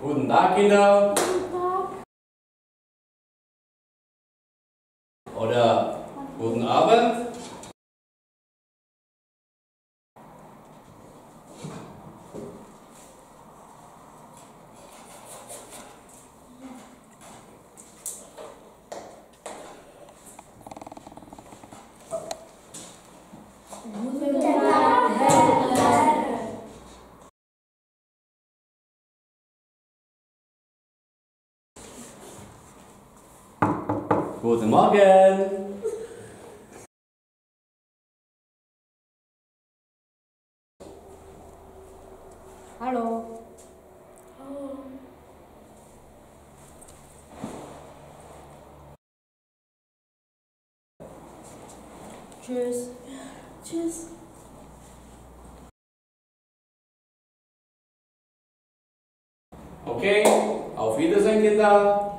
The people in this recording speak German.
Guten Tag, Kinder. Oder guten Abend. Guten Morgen. Hallo. Tschüss. Tschüss. Okay, auf Wiedersehen, Kinder.